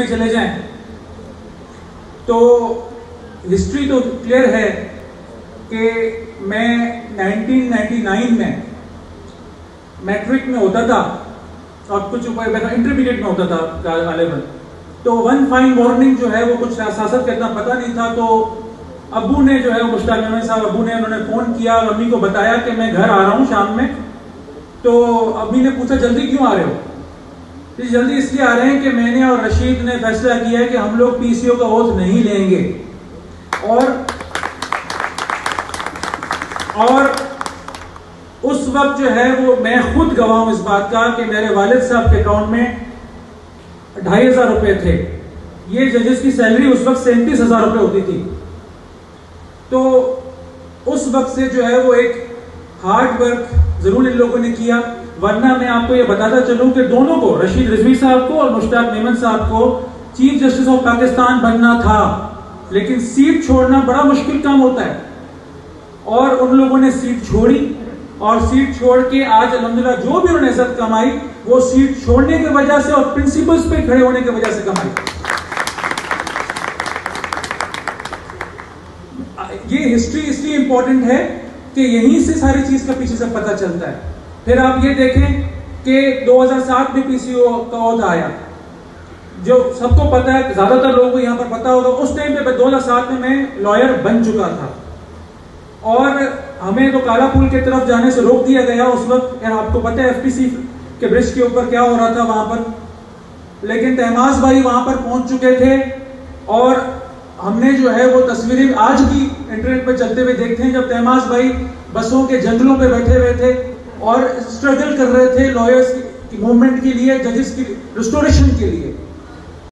में चले जाएँ। तो हिस्ट्री तो क्लियर है कि मैं 1999 में मैट्रिक में होता था और कुछ इंटरमीडिएट में होता था लेवल तो वन फाइन मॉर्निंग जो है वो कुछ सियासत का इतना पता नहीं था तो अबू ने जो है मुश्ताक अहमद साहब, अबू ने उन्होंने फ़ोन किया और अम्मी को बताया कि मैं घर आ रहा हूँ शाम में। तो अम्मी ने पूछा, जल्दी क्यों आ रहे हो? तो जल्दी इसलिए आ रहे हैं कि मैंने और रशीद ने फैसला किया है कि हम लोग पीसीओ का ओथ नहीं लेंगे। और और उस वक्त जो है वो मैं खुद गवाह हूँ इस बात का कि मेरे वालिद साहब के अकाउंट में ढाई हज़ार रुपए थे। ये जजेस की सैलरी उस वक्त सैंतीस हज़ार रुपए होती थी। तो उस वक्त से जो है वो एक हार्ड वर्क ज़रूर इन लोगों ने किया। वरना मैं आपको ये बताता चलूँ कि दोनों को, रशीद रिजवी साहब को और मुश्ताक मेमन साहब को चीफ जस्टिस ऑफ़ पाकिस्तान बनना था। लेकिन सीट छोड़ना बड़ा मुश्किल काम होता है। और उन लोगों ने सीट छोड़ी और सीट छोड़ के आज अलहमदिल्ला जो भी उन्होंने इज़्ज़त कमाई, वो सीट छोड़ने की वजह से और प्रिंसिपल्स पे खड़े होने की वजह से कमाई। ये हिस्ट्री इसलिए इंपॉर्टेंट है कि यहीं से सारी चीज़ का पीछे से पता चलता है। फिर आप ये देखें कि 2007 में पीसीओ का औहदा आया। जो सबको पता है, ज़्यादातर लोगों को यहाँ पर पता होगा, उस टाइम पे 2007 में मैं लॉयर बन चुका था। और हमें तो काला पुल की तरफ़ जाने से रोक दिया गया उस वक्त। आपको पता है एफपीसी के ब्रिज के ऊपर क्या हो रहा था वहाँ पर। लेकिन तहमाज भाई वहाँ पर पहुँच चुके थे और हमने जो है वो तस्वीरें आज भी इंटरनेट पर चलते हुए देखते हैं, जब तहमाज भाई बसों के जंगलों पर बैठे हुए थे। और स्ट्रगल कर रहे थे लॉयर्स मूवमेंट के लिए जजेस की रिस्टोरेशन के लिए।